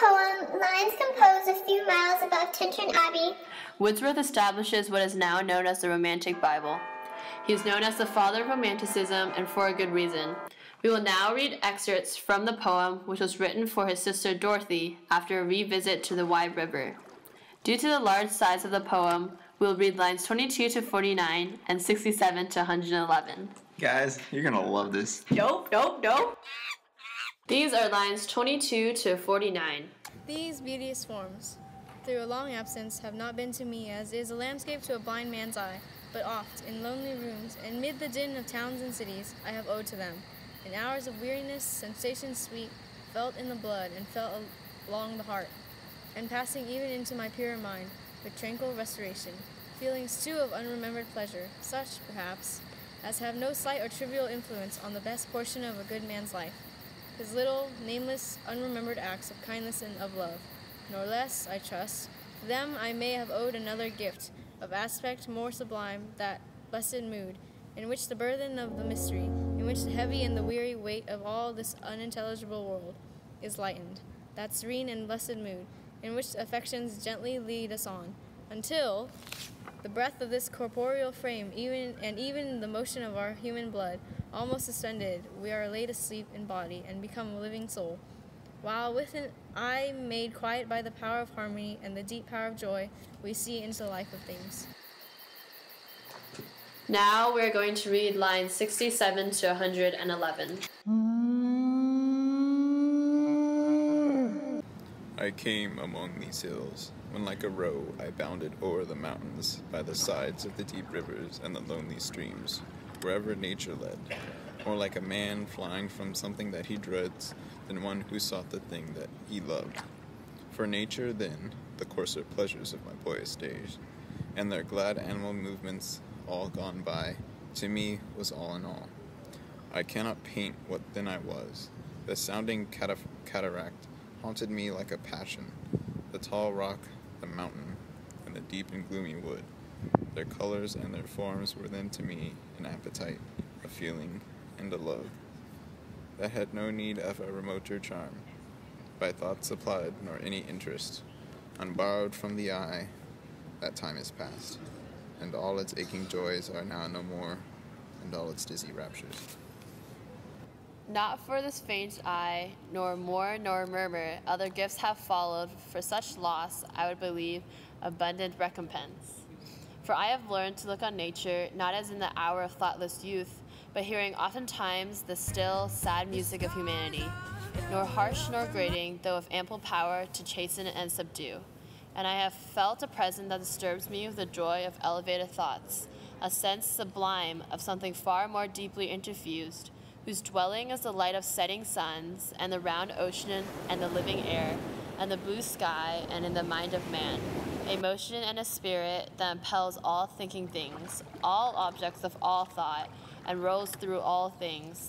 poem, lines composed a few miles above Tintern Abbey. Wordsworth establishes what is now known as the Romantic Bible. He is known as the father of Romanticism, and for a good reason. We will now read excerpts from the poem, which was written for his sister Dorothy after a revisit to the Wye River. Due to the large size of the poem, we will read lines 22 to 49 and 67 to 111. Guys, you're gonna love this. Nope, nope, nope. These are lines 22 to 49. These beauteous forms, through a long absence, have not been to me as is a landscape to a blind man's eye, but oft, in lonely rooms, and mid the din of towns and cities, I have owed to them. In hours of weariness, sensations sweet, felt in the blood and felt along the heart, and passing even into my pure mind, with tranquil restoration, feelings too of unremembered pleasure, such, perhaps, as have no slight or trivial influence on the best portion of a good man's life his little, nameless, unremembered acts of kindness and of love, nor less, I trust, to them I may have owed another gift, of aspect more sublime, that blessed mood, in which the burthen of the mystery, in which the heavy and the weary weight of all this unintelligible world is lightened, that serene and blessed mood, in which affections gently lead us on, until the breath of this corporeal frame, even and even the motion of our human blood, almost suspended, we are laid asleep in body and become a living soul. While with an eye made quiet by the power of harmony and the deep power of joy, we see into the life of things. Now we're going to read lines 67 to 111. I came among these hills, when like a roe I bounded o'er the mountains, by the sides of the deep rivers and the lonely streams, wherever nature led, more like a man flying from something that he dreads than one who sought the thing that he loved. For nature, then, the coarser pleasures of my boyish days, and their glad animal movements all gone by, to me was all in all. I cannot paint what then I was. The sounding cataract haunted me like a passion. The tall rock, the mountain, and the deep and gloomy wood. Their colors and their forms were then to me an appetite, a feeling, and a love that had no need of a remoter charm, by thought supplied, nor any interest, unborrowed from the eye. That time is past, and all its aching joys are now no more, and all its dizzy raptures. Not for this faint eye, nor more nor murmur, other gifts have followed. For such loss, I would believe, abundant recompense. For I have learned to look on nature not as in the hour of thoughtless youth, but hearing oftentimes the still, sad music of humanity, nor harsh nor grating, though of ample power to chasten and subdue. And I have felt a presence that disturbs me with the joy of elevated thoughts, a sense sublime of something far more deeply interfused whose dwelling is the light of setting suns, and the round ocean, and the living air, and the blue sky, and in the mind of man, a motion and a spirit that impels all thinking things, all objects of all thought, and rolls through all things.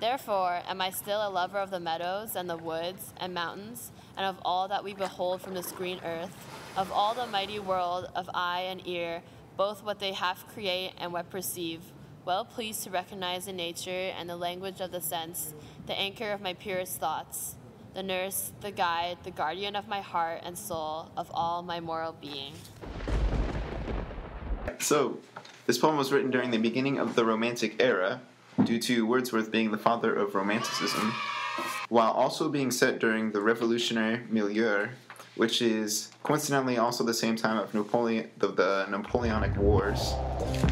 Therefore, am I still a lover of the meadows, and the woods, and mountains, and of all that we behold from this green earth, of all the mighty world of eye and ear, both what they half create and what perceive well pleased to recognize in nature and the language of the sense the anchor of my purest thoughts, the nurse, the guide, the guardian of my heart and soul, of all my moral being. So, this poem was written during the beginning of the Romantic era, due to Wordsworth being the father of Romanticism, while also being set during the Revolutionary milieu, which is coincidentally also the same time of Napoleon, the, the Napoleonic Wars,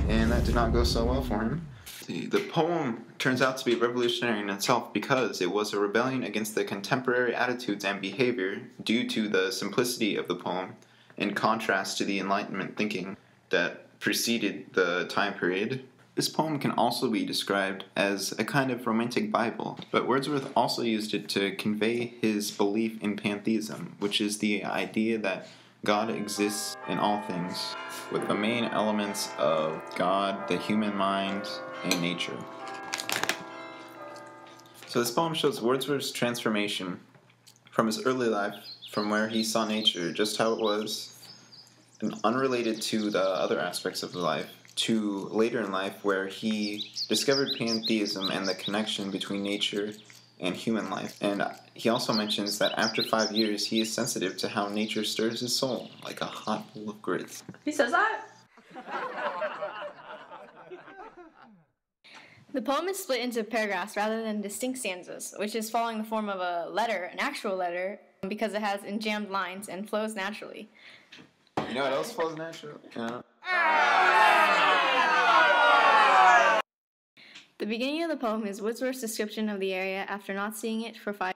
and that did not go so well for him. The, the poem turns out to be revolutionary in itself because it was a rebellion against the contemporary attitudes and behavior due to the simplicity of the poem, in contrast to the Enlightenment thinking that preceded the time period. This poem can also be described as a kind of romantic Bible, but Wordsworth also used it to convey his belief in pantheism, which is the idea that God exists in all things, with the main elements of God, the human mind, and nature. So this poem shows Wordsworth's transformation from his early life, from where he saw nature just how it was, and unrelated to the other aspects of life, to later in life where he discovered pantheism and the connection between nature and human life. And he also mentions that after five years, he is sensitive to how nature stirs his soul like a hot bowl of grits. He says that? The poem is split into paragraphs rather than distinct stanzas, which is following the form of a letter, an actual letter, because it has enjambed lines and flows naturally. You know what else flows natural? Yeah. The beginning of the poem is Wordsworth's description of the area after not seeing it for five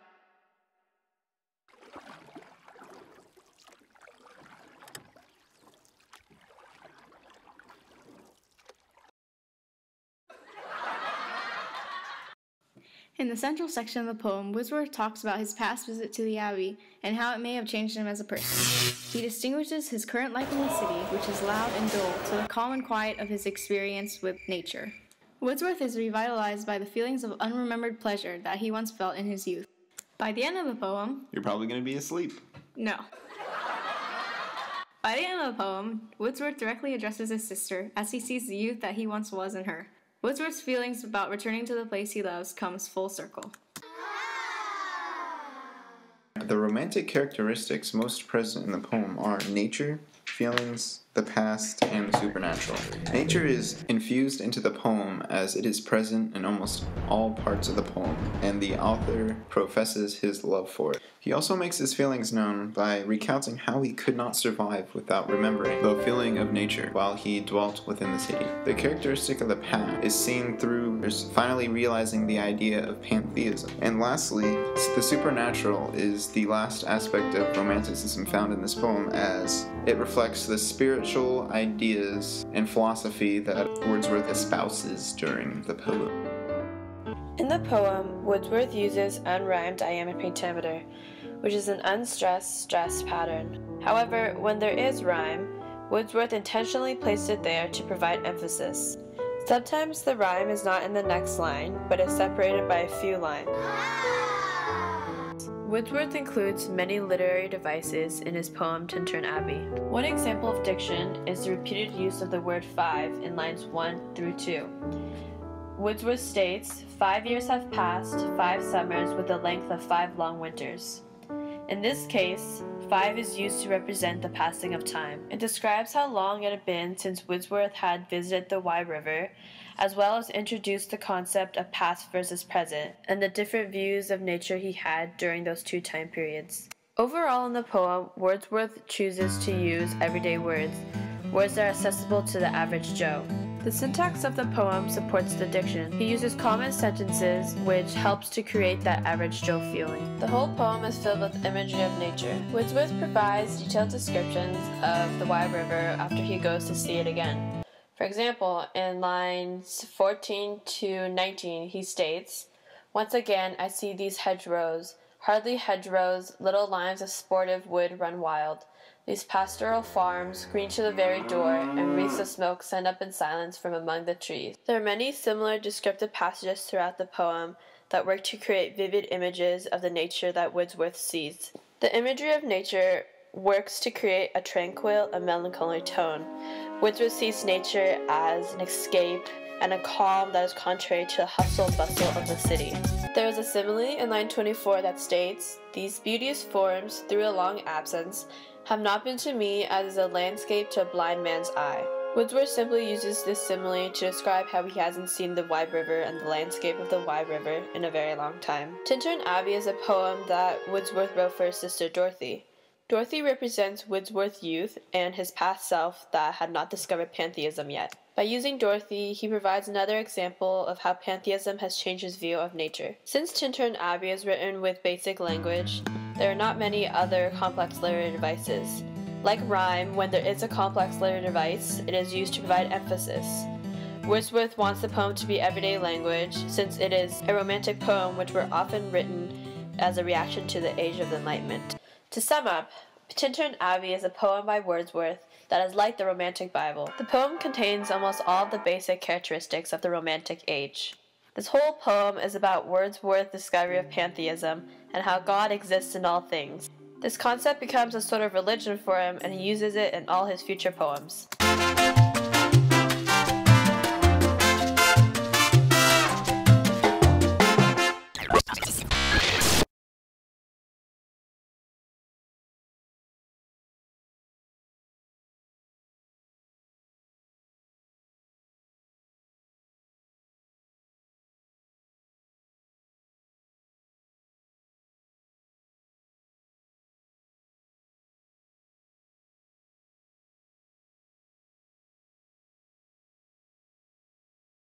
In the central section of the poem, Wordsworth talks about his past visit to the Abbey and how it may have changed him as a person. He distinguishes his current life in the city, which is loud and dull, to the calm and quiet of his experience with nature. Wordsworth is revitalized by the feelings of unremembered pleasure that he once felt in his youth. By the end of the poem, You're probably going to be asleep. no. By the end of the poem, Wordsworth directly addresses his sister as he sees the youth that he once was in her. Wordsworth's feelings about returning to the place he loves comes full circle. The romantic characteristics most present in the poem are nature, feelings, the past, and the supernatural. Nature is infused into the poem as it is present in almost all parts of the poem, and the author professes his love for it. He also makes his feelings known by recounting how he could not survive without remembering the feeling of nature while he dwelt within the city. The characteristic of the past is seen through finally realizing the idea of pantheism. And lastly, the supernatural is the last aspect of romanticism found in this poem as it reflects the spiritual ideas and philosophy that Wordsworth espouses during the poem. In the poem, Wordsworth uses unrhymed iambic pentameter, which is an unstressed stressed pattern. However, when there is rhyme, Wordsworth intentionally placed it there to provide emphasis. Sometimes the rhyme is not in the next line, but is separated by a few lines. Wordsworth includes many literary devices in his poem Tintern Abbey. One example of diction is the repeated use of the word five in lines 1 through 2. Wordsworth states, Five years have passed, five summers with the length of five long winters. In this case, five is used to represent the passing of time. It describes how long it had been since Wordsworth had visited the Wye River, as well as introduced the concept of past versus present and the different views of nature he had during those two time periods. Overall, in the poem, Wordsworth chooses to use everyday words, words that are accessible to the average Joe. The syntax of the poem supports the diction. He uses common sentences, which helps to create that average Joe feeling. The whole poem is filled with imagery of nature. Wordsworth provides detailed descriptions of the Wye River after he goes to see it again. For example, in lines 14 to 19, he states, Once again I see these hedgerows, hardly hedgerows, little lines of sportive wood run wild. These pastoral farms, green to the very door, and wreaths of smoke send up in silence from among the trees. There are many similar descriptive passages throughout the poem that work to create vivid images of the nature that Wordsworth sees. The imagery of nature works to create a tranquil and melancholy tone. Wordsworth sees nature as an escape and a calm that is contrary to the hustle and bustle of the city. There is a simile in line 24 that states, These beauteous forms, through a long absence, have not been to me as a landscape to a blind man's eye. Wordsworth simply uses this simile to describe how he hasn't seen the Wye River and the landscape of the Wye River in a very long time. Tintern Abbey is a poem that Wordsworth wrote for his sister Dorothy. Dorothy represents Wordsworth's youth and his past self that had not discovered pantheism yet. By using Dorothy, he provides another example of how pantheism has changed his view of nature. Since Tintern Abbey is written with basic language, there are not many other complex literary devices. Like rhyme, when there is a complex literary device, it is used to provide emphasis. Wordsworth wants the poem to be everyday language, since it is a romantic poem which were often written as a reaction to the Age of Enlightenment. To sum up, Tintern Abbey is a poem by Wordsworth that is like the Romantic Bible. The poem contains almost all the basic characteristics of the Romantic age. This whole poem is about Wordsworth's discovery of pantheism and how God exists in all things. This concept becomes a sort of religion for him and he uses it in all his future poems.